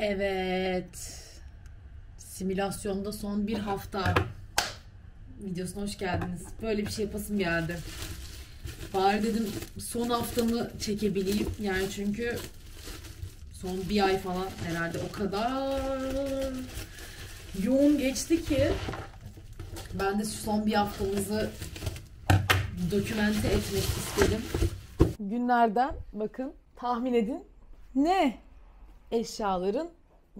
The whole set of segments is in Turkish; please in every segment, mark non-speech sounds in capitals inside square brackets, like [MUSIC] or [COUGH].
Evet. Simülasyonda son bir hafta. Videosuna hoş geldiniz. Böyle bir şey yapasım geldi. Bari dedim son haftamı çekebileyim. Yani çünkü son bir ay falan herhalde o kadar yoğun geçti ki ben de şu son bir haftamızı dokümente etmek istedim. Günlerden bakın tahmin edin ne? Eşyaların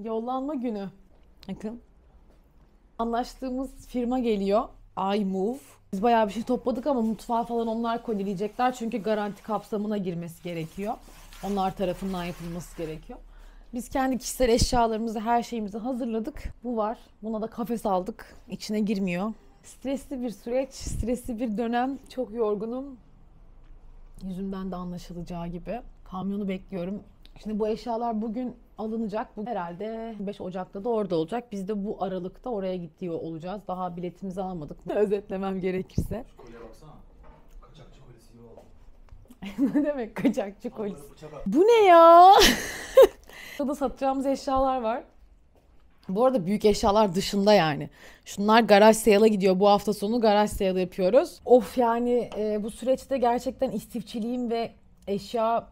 yollanma günü. Bakın. Anlaştığımız firma geliyor. iMove. Biz bayağı bir şey topladık ama mutfağa falan onlar kolileyecekler. Çünkü garanti kapsamına girmesi gerekiyor. Onlar tarafından yapılması gerekiyor. Biz kendi kişisel eşyalarımızı, her şeyimizi hazırladık. Bu var. Buna da kafes aldık. İçine girmiyor. Stresli bir süreç, stresli bir dönem. Çok yorgunum. Yüzümden de anlaşılacağı gibi. Kamyonu bekliyorum. Şimdi bu eşyalar bugün alınacak. Bu herhalde 5 Ocak'ta da orada olacak. Biz de bu aralıkta oraya gidiyor olacağız. Daha biletimizi almadık. Özetlemem gerekirse. Kolye baksana. Kaçakçı kolyesi gibi oldu. [LAUGHS] ne demek kaçakçı at. Bu ne ya? [LAUGHS] Burada satacağımız eşyalar var. Bu arada büyük eşyalar dışında yani. Şunlar garaj sale'a gidiyor. Bu hafta sonu garaj sale yapıyoruz. Of yani e, bu süreçte gerçekten istifçiliğim ve eşya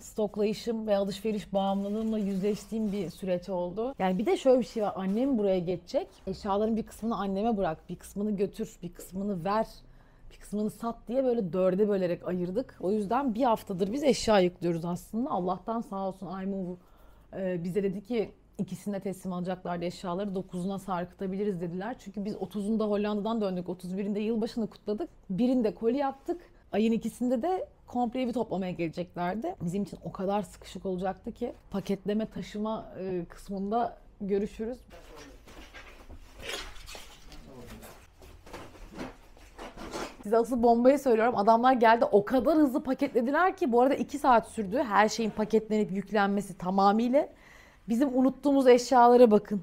stoklayışım ve alışveriş bağımlılığımla yüzleştiğim bir süreç oldu. Yani bir de şöyle bir şey var. Annem buraya geçecek. Eşyaların bir kısmını anneme bırak, bir kısmını götür, bir kısmını ver, bir kısmını sat diye böyle dörde bölerek ayırdık. O yüzden bir haftadır biz eşya yüklüyoruz aslında. Allah'tan sağ olsun iMove e, bize dedi ki ikisine teslim alacaklardı eşyaları. 9'una sarkıtabiliriz dediler. Çünkü biz 30'unda Hollanda'dan döndük. 31'inde yılbaşını kutladık. Birinde koli yaptık. Ayın ikisinde de komple evi toplamaya geleceklerdi. Bizim için o kadar sıkışık olacaktı ki paketleme taşıma e, kısmında görüşürüz. Size asıl bombayı söylüyorum. Adamlar geldi o kadar hızlı paketlediler ki bu arada 2 saat sürdü. Her şeyin paketlenip yüklenmesi tamamıyla. Bizim unuttuğumuz eşyalara bakın.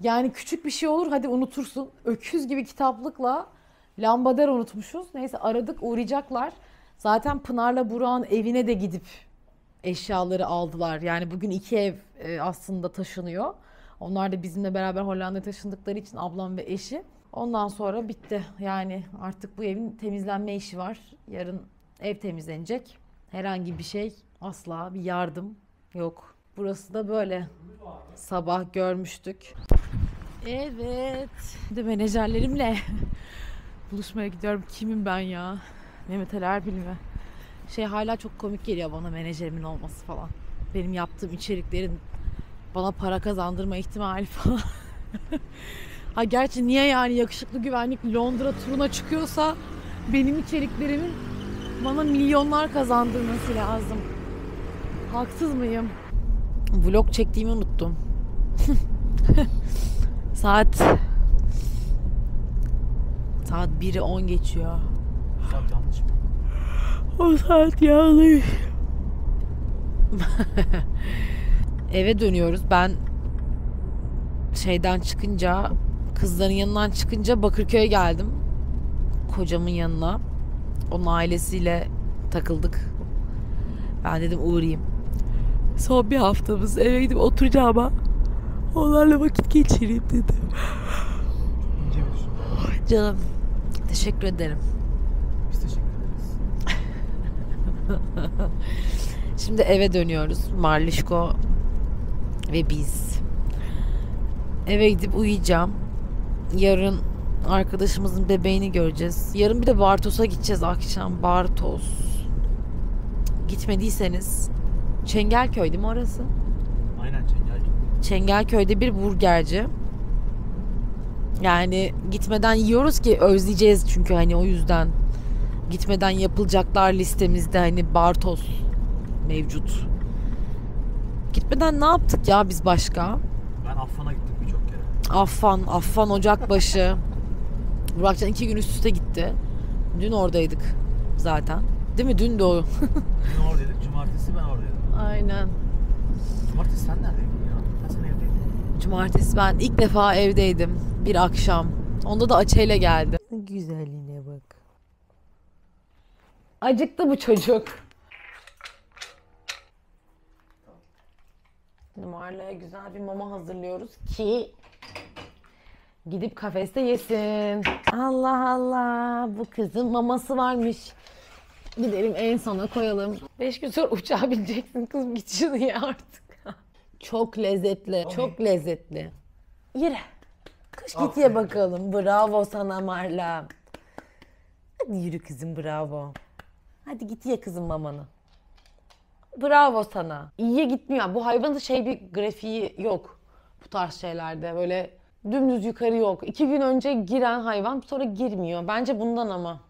Yani küçük bir şey olur hadi unutursun. Öküz gibi kitaplıkla lambader unutmuşuz. Neyse aradık uğrayacaklar. Zaten Pınar'la Burak'ın evine de gidip eşyaları aldılar. Yani bugün iki ev e, aslında taşınıyor. Onlar da bizimle beraber Hollanda'ya taşındıkları için ablam ve eşi. Ondan sonra bitti. Yani artık bu evin temizlenme işi var. Yarın ev temizlenecek. Herhangi bir şey asla bir yardım yok. Burası da böyle. Sabah görmüştük. Evet. De menajerlerimle buluşmaya gidiyorum. Kimim ben ya? Mehmet Ali Erbil mi? Şey hala çok komik geliyor bana menajerimin olması falan. Benim yaptığım içeriklerin bana para kazandırma ihtimali [LAUGHS] falan. ha gerçi niye yani yakışıklı güvenlik Londra turuna çıkıyorsa benim içeriklerimin bana milyonlar kazandırması lazım. Haksız mıyım? Vlog çektiğimi unuttum. [LAUGHS] Saat Saat 1'i 10 geçiyor. Saat yanlış mı? O saat yanlış. Eve dönüyoruz. Ben şeyden çıkınca kızların yanından çıkınca Bakırköy'e geldim. Kocamın yanına. Onun ailesiyle takıldık. Ben dedim uğrayayım. Son bir haftamız eve gidip oturacağım ama onlarla vakit geçireyim dedim. Canım teşekkür ederim. Biz teşekkür ederiz. [LAUGHS] Şimdi eve dönüyoruz. Marlişko ve biz. Eve gidip uyuyacağım. Yarın arkadaşımızın bebeğini göreceğiz. Yarın bir de Bartos'a gideceğiz akşam. Bartos. Gitmediyseniz Çengelköy değil mi orası? Aynen Çengel. Çengelköy'de bir burgerci. Yani gitmeden yiyoruz ki özleyeceğiz çünkü hani o yüzden. Gitmeden yapılacaklar listemizde hani Bartos mevcut. Gitmeden ne yaptık ya biz başka? Ben Affan'a gittim birçok kere. Affan, Affan Ocakbaşı. Burakcan iki gün üst üste gitti. Dün oradaydık zaten. Değil mi? Dün de o. Dün oradaydık. Cumartesi ben oradaydım. Aynen. Cumartesi sen neredeydin ya? Ben sen evdeydin. Cumartesi ben ilk defa evdeydim. Bir akşam. Onda da Açe'yle geldi. Güzelliğine bak. Acıktı bu çocuk. Marla'ya güzel bir mama hazırlıyoruz ki gidip kafeste yesin. Allah Allah bu kızın maması varmış. Gidelim en sona koyalım. Beş gün sonra uçağa bineceksin kız git şunu ye artık. Çok lezzetli, çok lezzetli. Yürü. Kış git ye bakalım. Bravo sana Marla. Hadi yürü kızım bravo. Hadi git ye kızım mamanı. Bravo sana. İyiye gitmiyor. Bu hayvanın şey bir grafiği yok. Bu tarz şeylerde böyle dümdüz yukarı yok. İki gün önce giren hayvan sonra girmiyor. Bence bundan ama.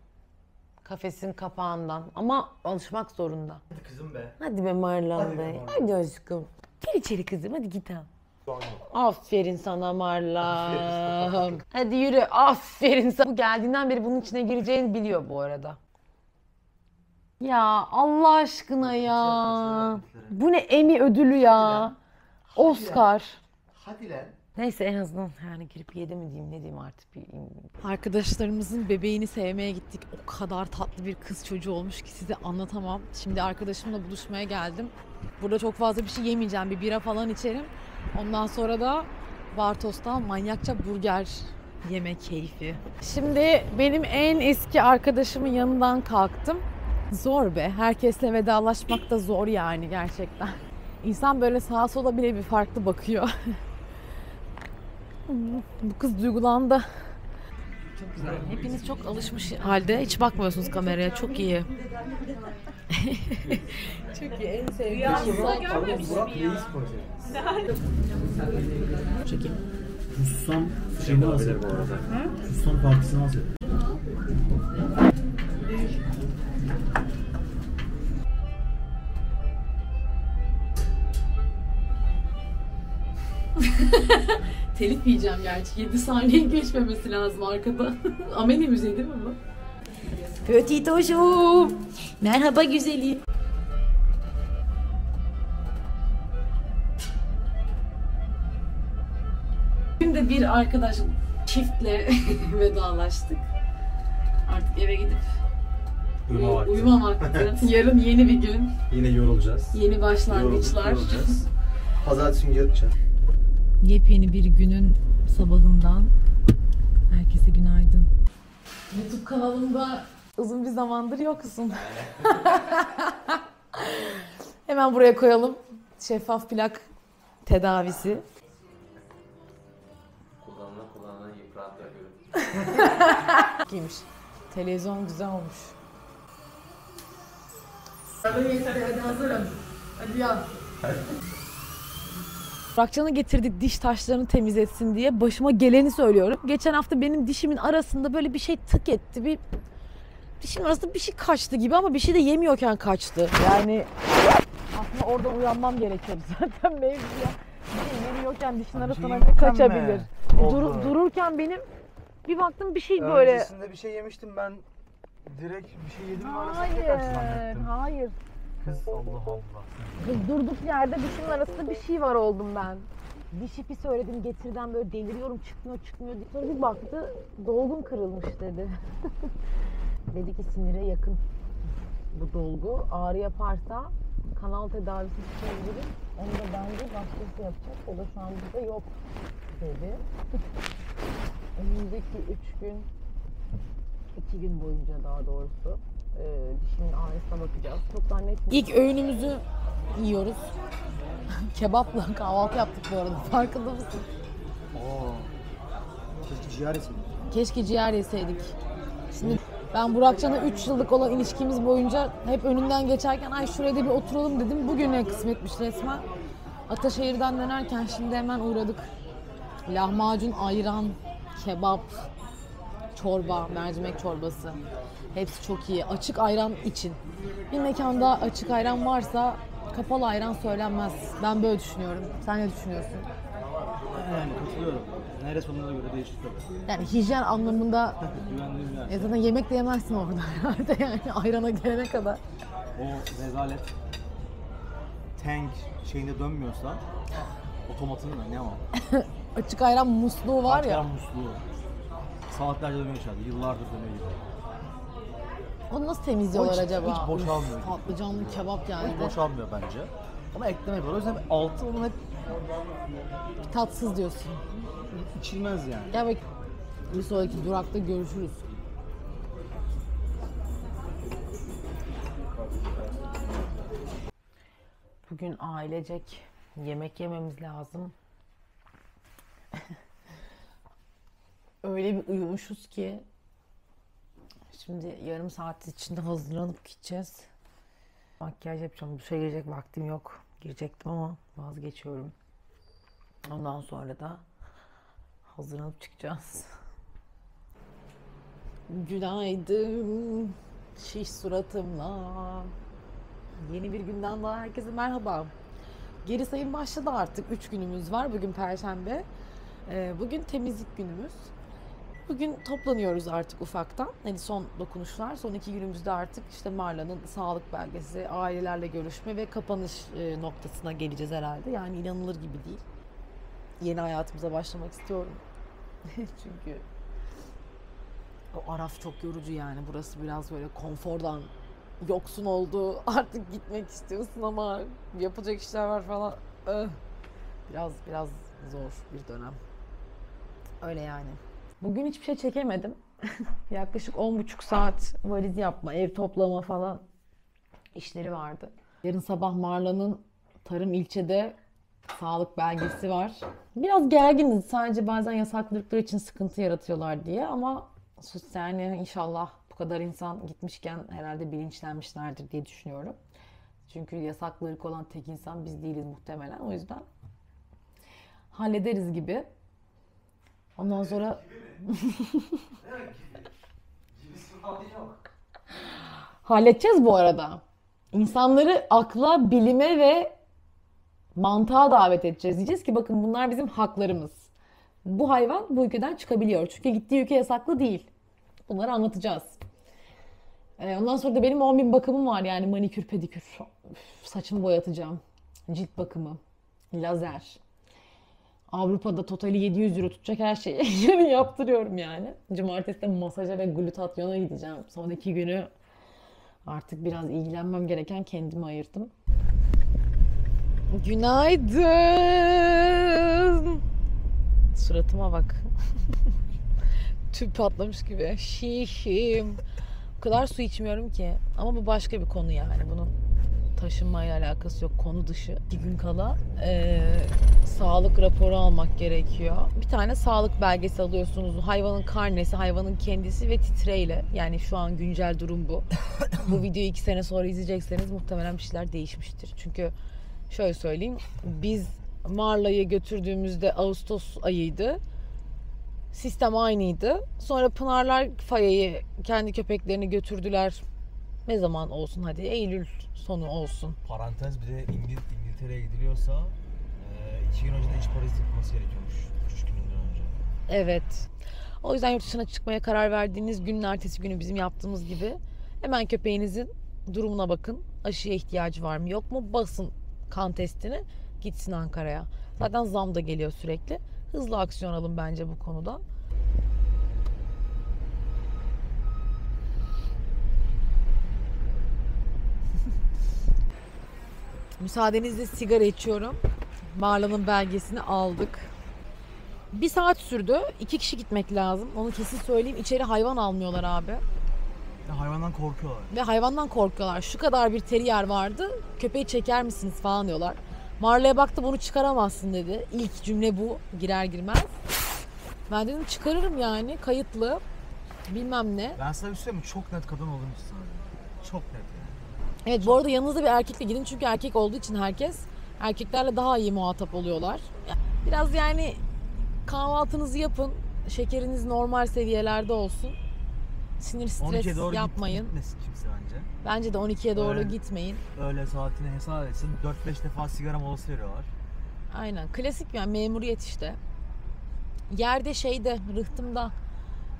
Kafesin kapağından. Ama alışmak zorunda. Hadi kızım be. Hadi be Marlan Hadi be Bey. Marlan. Hadi aşkım. Gel içeri kızım hadi git al. Aferin sana Marlan. Hadi yürü. Aferin sana. Bu geldiğinden beri bunun içine gireceğini biliyor bu arada. Ya Allah aşkına ya. Bu ne Emmy ödülü ya. Oscar. Hadi lan. Neyse en azından yani girip yedi mi diyeyim ne diyeyim artık bir Arkadaşlarımızın bebeğini sevmeye gittik. O kadar tatlı bir kız çocuğu olmuş ki size anlatamam. Şimdi arkadaşımla buluşmaya geldim. Burada çok fazla bir şey yemeyeceğim. Bir bira falan içerim. Ondan sonra da Bartos'ta manyakça burger yeme keyfi. Şimdi benim en eski arkadaşımın yanından kalktım. Zor be. Herkesle vedalaşmak da zor yani gerçekten. İnsan böyle sağa sola bile bir farklı bakıyor. Bu kız duygulandı. Çok güzel. Hepiniz çok alışmış halde hiç bakmıyorsunuz kameraya. Çok iyi. Çok iyi. En sevdiğim. Burak Reis projesi. Çekeyim. Hussam şeyini hazır. bu arada. Partisini hazır. Telif yiyeceğim gerçi. 7 saniye [LAUGHS] geçmemesi lazım arkada. [LAUGHS] Ameli müziği değil mi bu? Petit Oşum. Merhaba güzelim. Bugün de bir arkadaş çiftle [LAUGHS] vedalaştık. Artık eve gidip Uyuma vakti. uyuma vakti. [LAUGHS] Yarın yeni bir gün, Yine yorulacağız. yeni başlangıçlar. Yorulacağız. Pazartesi günü yatacağım. Yepyeni bir günün sabahından herkese günaydın. YouTube kanalımda uzun bir zamandır yoksun. [LAUGHS] Hemen buraya koyalım. Şeffaf plak tedavisi. Kullanılan yıpratla görüntü. [LAUGHS] Giymiş. Televizyon güzel olmuş. Hadi yeter hadi hazırım. Hadi yan. Burakcan'ı getirdik diş taşlarını temizletsin diye başıma geleni söylüyorum. Geçen hafta benim dişimin arasında böyle bir şey tık etti. Bir dişimin arasında bir şey kaçtı gibi ama bir şey de yemiyorken kaçtı. Yani aslında orada uyanmam gerekiyordu [LAUGHS] zaten mevzu ya. Bir şey yemiyorken dişin arasına ne kaçabilir? Dur- dururken benim bir baktım bir şey böyle Öncesinde bir şey yemiştim ben. Direkt bir şey yedim arasında Hayır, zannettim. hayır. Kız Allah Allah. Kız durduk yerde dişimin arasında bir şey var oldum ben. Diş ipi söyledim getirden böyle deliriyorum çıkmıyor çıkmıyor diye. Sonra bir baktı dolgun kırılmış dedi. [LAUGHS] dedi ki sinire yakın bu dolgu. Ağrı yaparsa kanal tedavisi çıkabilirim. Onu da bence başkası yapacak. O da şu an burada yok dedi. Önümüzdeki üç gün, iki gün boyunca daha doğrusu e, dişimin ağrısına bakacağız. Çok zannetmiyorum. İlk öğünümüzü yiyoruz. [LAUGHS] Kebapla kahvaltı yaptık bu arada. Farkında mısın? Oo. Keşke ciğer yeseydim. Keşke ciğer yeseydik. Şimdi ben Burakcan'la 3 yıllık olan ilişkimiz boyunca hep önünden geçerken ay şuraya da bir oturalım dedim. Bugüne kısmetmiş resmen. Ataşehir'den dönerken şimdi hemen uğradık. Lahmacun, ayran, kebap, çorba, mercimek çorbası. Hepsi çok iyi. Açık ayran için. Bir mekanda açık ayran varsa kapalı ayran söylenmez. Ben böyle düşünüyorum. Sen ne düşünüyorsun? Yani katılıyorum. Neresi olduğuna göre değişir tabii. Yani hijyen anlamında yer. E zaten yemek de yemezsin orada [LAUGHS] herhalde yani ayrana gelene kadar. O rezalet tank şeyinde dönmüyorsa otomatın mı ne o? [LAUGHS] Açık ayran musluğu var ya. Açılan musluğu. Saatlerce dönüyor içeride. Yıllardır dönüyor gibi. Onu nasıl temizliyorlar hiç- acaba? hiç boşalmıyor. Üf, Patlıcanlı kebap geldi. Hiç boşalmıyor bence. Ama ekleme yapıyor. O yüzden altı onun hep Tatsız diyorsun. İçilmez yani. Gel bak. Bir sonraki durakta görüşürüz. Bugün ailecek yemek yememiz lazım. [LAUGHS] Öyle bir uyumuşuz ki şimdi yarım saat içinde hazırlanıp gideceğiz. Makyaj yapacağım. Duşa girecek vaktim yok. Girecektim ama vazgeçiyorum. Ondan sonra da hazırlanıp çıkacağız. Günaydın. Şiş suratımla. Yeni bir günden daha herkese merhaba. Geri sayım başladı artık. 3 günümüz var. Bugün Perşembe. Ee, Bugün temizlik günümüz. Bugün toplanıyoruz artık ufaktan. Hani son dokunuşlar. Son iki günümüzde artık işte Marla'nın sağlık belgesi, ailelerle görüşme ve kapanış e, noktasına geleceğiz herhalde. Yani inanılır gibi değil. Yeni hayatımıza başlamak istiyorum. [LAUGHS] Çünkü o Araf çok yorucu yani. Burası biraz böyle konfordan yoksun oldu. [LAUGHS] Artık gitmek istiyorsun ama yapacak işler var falan. Öh. Biraz biraz zor bir dönem. Öyle yani. Bugün hiçbir şey çekemedim. [LAUGHS] Yaklaşık 10,5 saat valiz yapma, ev toplama falan işleri vardı. Yarın sabah Marla'nın tarım ilçede sağlık belgesi var. Biraz gerginiz. Sadece bazen yasakladıkları için sıkıntı yaratıyorlar diye ama sus yani inşallah bu kadar insan gitmişken herhalde bilinçlenmişlerdir diye düşünüyorum. Çünkü yasakları olan tek insan biz değiliz muhtemelen. O yüzden hallederiz gibi. Ondan sonra halledeceğiz bu arada. İnsanları akla, bilime ve mantığa davet edeceğiz. Diyeceğiz ki bakın bunlar bizim haklarımız. Bu hayvan bu ülkeden çıkabiliyor. Çünkü gittiği ülke yasaklı değil. Bunları anlatacağız. Ee, ondan sonra da benim 10 bin bakımım var yani manikür, pedikür. Üf, Saçımı boyatacağım. Cilt bakımı. Lazer. Avrupa'da totali 700 euro tutacak her şeyi [LAUGHS] yaptırıyorum yani. Cumartesi de masaja ve glutatyona gideceğim. Son iki günü artık biraz ilgilenmem gereken kendime ayırdım. Günaydın. Suratıma bak. [LAUGHS] Tüp patlamış gibi. Şişim. O kadar su içmiyorum ki. Ama bu başka bir konu yani. Bunun taşınmayla alakası yok. Konu dışı. İki gün kala eee, sağlık raporu almak gerekiyor. Bir tane sağlık belgesi alıyorsunuz. Hayvanın karnesi, hayvanın kendisi ve titreyle. Yani şu an güncel durum bu. bu [COUGHS] videoyu iki sene sonra izleyecekseniz muhtemelen bir şeyler değişmiştir. Çünkü şöyle söyleyeyim. Biz Marla'yı götürdüğümüzde Ağustos ayıydı. Sistem aynıydı. Sonra Pınarlar Faya'yı kendi köpeklerini götürdüler. Ne zaman olsun hadi Eylül sonu olsun. Parantez bir de İngil İngiltere'ye gidiliyorsa e, iki gün önce de iç parazit yapılması gerekiyormuş. Üç günden önce. Evet. O yüzden yurt dışına çıkmaya karar verdiğiniz günün ertesi günü bizim yaptığımız gibi hemen köpeğinizin durumuna bakın. Aşıya ihtiyacı var mı yok mu? Basın kan testini gitsin Ankara'ya. Zaten zam da geliyor sürekli. Hızlı aksiyon alın bence bu konuda. Müsaadenizle sigara içiyorum. Marla'nın belgesini aldık. Bir saat sürdü. İki kişi gitmek lazım. Onu kesin söyleyeyim. İçeri hayvan almıyorlar abi. Ya hayvandan korkuyorlar. Ve hayvandan korkuyorlar. Şu kadar bir teriyer vardı. Köpeği çeker misiniz falan diyorlar. Marla'ya baktım onu çıkaramazsın dedi. İlk cümle bu girer girmez. Ben dedim çıkarırım yani kayıtlı. Bilmem ne. Ben sana bir şey söyleyeyim mi? Çok net kadın için sadece. Çok net. Evet bu arada yanınızda bir erkekle gidin çünkü erkek olduğu için herkes erkeklerle daha iyi muhatap oluyorlar. Biraz yani kahvaltınızı yapın. Şekeriniz normal seviyelerde olsun. Sinir 12'ye stres doğru yapmayın. Git, gitmesin kimse bence. Bence de 12'ye doğru Evet. gitmeyin. Öğle saatini hesap etsin. 4-5 defa sigara molası veriyorlar. Aynen. Klasik yani memuriyet işte. Yerde şeyde, rıhtımda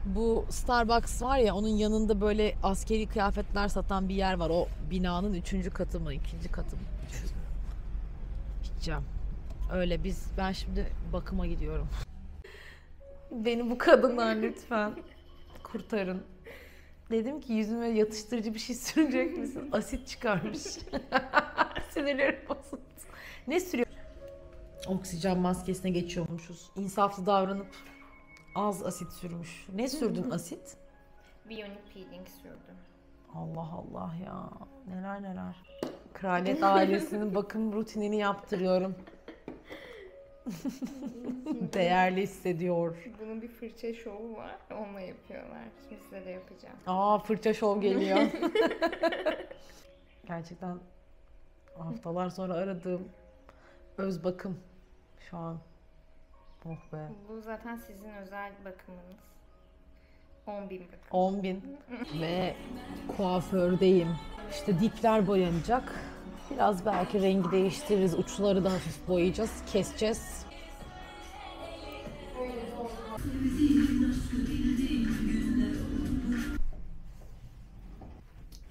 bu Starbucks var ya onun yanında böyle askeri kıyafetler satan bir yer var. O binanın üçüncü katı mı, ikinci katı mı? Gideceğim. Öyle biz, ben şimdi bakıma gidiyorum. Beni bu kadından lütfen kurtarın. Dedim ki yüzüme yatıştırıcı bir şey sürecek misin? Asit çıkarmış. [LAUGHS] Sinirlerim bozuldu. Ne sürüyor? Oksijen maskesine geçiyormuşuz. İnsaflı davranıp az asit sürmüş. Ne sürdün asit? Bionic peeling sürdüm. Allah Allah ya. Neler neler. Kraliyet ailesinin [LAUGHS] bakım rutinini yaptırıyorum. Değerli hissediyor. Bunun bir fırça şovu var. Onunla yapıyorlar. Şimdi size de yapacağım. Aa fırça şov [LAUGHS] geliyor. Gerçekten haftalar sonra aradığım öz bakım şu an. Oh be. Bu zaten sizin özel bakımınız. 10 bin bakım. 10 bin ve kuafördeyim. İşte dipler boyanacak. Biraz belki rengi değiştiririz. Uçları da hafif boyayacağız. Keseceğiz.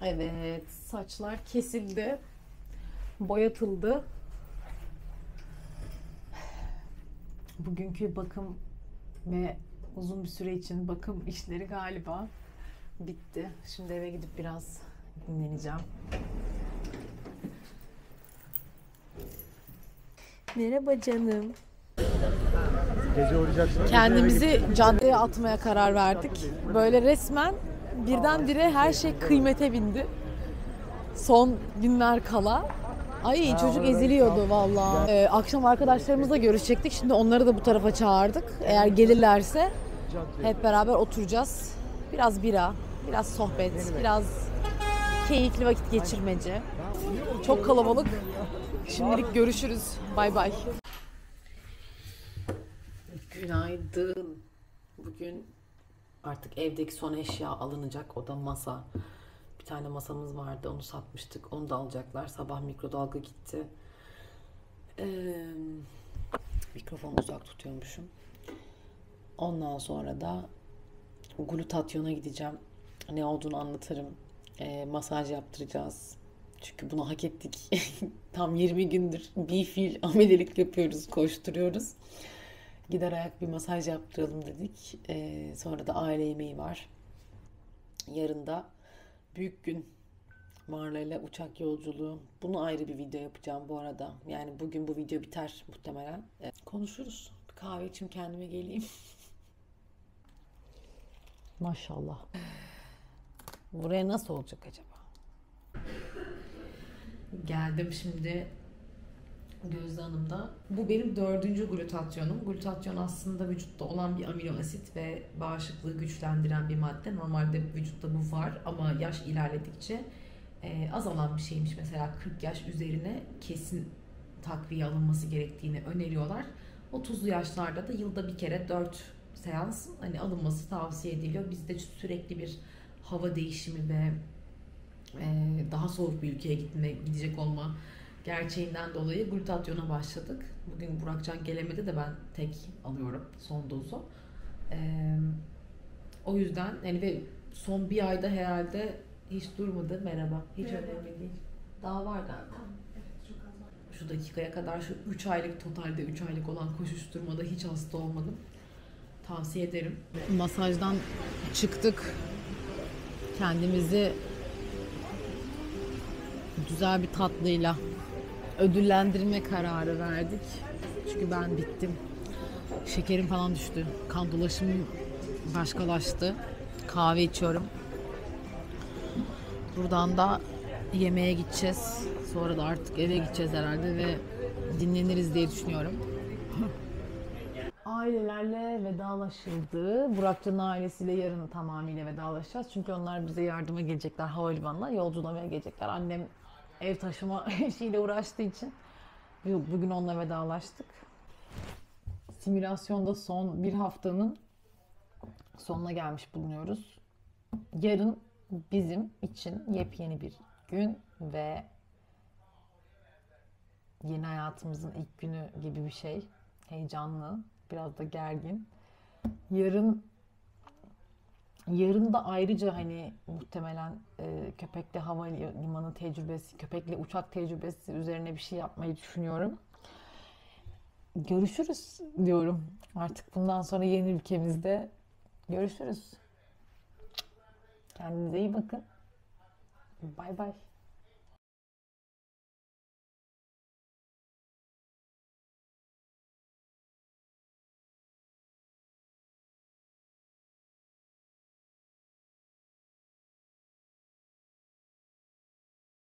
Evet, saçlar kesildi. Boyatıldı. Bugünkü bakım ve uzun bir süre için bakım işleri galiba bitti. Şimdi eve gidip biraz dinleneceğim. Merhaba canım. Gece uğrayacaksınız. Kendimizi caddeye atmaya karar verdik. Böyle resmen birdenbire her şey kıymete bindi. Son günler kala. Ay çocuk eziliyordu vallahi. Ee, akşam arkadaşlarımızla görüşecektik. Şimdi onları da bu tarafa çağırdık. Eğer gelirlerse hep beraber oturacağız. Biraz bira, biraz sohbet, biraz keyifli vakit geçirmece. Çok kalabalık. Şimdilik görüşürüz. Bay bay. Günaydın. Bugün artık evdeki son eşya alınacak. O da masa. Bir tane masamız vardı. Onu satmıştık. Onu da alacaklar. Sabah mikrodalga gitti. Ee, mikrofonu uzak tutuyormuşum. Ondan sonra da glutatyona gideceğim. Ne olduğunu anlatırım. Ee, masaj yaptıracağız. Çünkü bunu hak ettik. [LAUGHS] Tam 20 gündür bir fil amelelik yapıyoruz, koşturuyoruz. Gider ayak bir masaj yaptıralım dedik. Ee, sonra da aile yemeği var. Yarın da büyük gün. Marla ile uçak yolculuğu. Bunu ayrı bir video yapacağım bu arada. Yani bugün bu video biter muhtemelen. Ee, konuşuruz. Bir kahve içim kendime geleyim. [LAUGHS] Maşallah. Buraya nasıl olacak acaba? Geldim şimdi Gözde Hanım'da. Bu benim dördüncü glutatyonum. Glutatyon aslında vücutta olan bir amino asit ve bağışıklığı güçlendiren bir madde. Normalde vücutta bu var ama yaş ilerledikçe e, azalan bir şeymiş. Mesela 40 yaş üzerine kesin takviye alınması gerektiğini öneriyorlar. 30'lu yaşlarda da yılda bir kere 4 seans hani alınması tavsiye ediliyor. Bizde sürekli bir hava değişimi ve e, daha soğuk bir ülkeye gitme, gidecek olma gerçeğinden dolayı glutatyona başladık. Bugün Burakcan gelemedi de ben tek alıyorum son dozu. Ee, o yüzden yani ve son bir ayda herhalde hiç durmadı. Merhaba. Hiç önemli değil. Daha var galiba. Şu dakikaya kadar şu 3 aylık totalde 3 aylık olan koşuşturmada hiç hasta olmadım. Tavsiye ederim. Masajdan çıktık. Kendimizi güzel bir tatlıyla ödüllendirme kararı verdik. Çünkü ben bittim. Şekerim falan düştü. Kan dolaşımım başkalaştı. Kahve içiyorum. Buradan da yemeğe gideceğiz. Sonra da artık eve gideceğiz herhalde ve dinleniriz diye düşünüyorum. Ailelerle vedalaşıldı. Burakcan'ın ailesiyle yarın tamamıyla vedalaşacağız. Çünkü onlar bize yardıma gelecekler havalimanına. Yolculamaya gelecekler. Annem ev taşıma [LAUGHS] işiyle uğraştığı için bu- bugün onunla vedalaştık. Simülasyonda son bir haftanın sonuna gelmiş bulunuyoruz. Yarın bizim için yepyeni bir gün ve yeni hayatımızın ilk günü gibi bir şey. Heyecanlı, biraz da gergin. Yarın Yarın da ayrıca hani muhtemelen e, köpekle havalimanı tecrübesi, köpekle uçak tecrübesi üzerine bir şey yapmayı düşünüyorum. Görüşürüz diyorum. Artık bundan sonra yeni ülkemizde görüşürüz. Kendinize iyi bakın. Bay bay.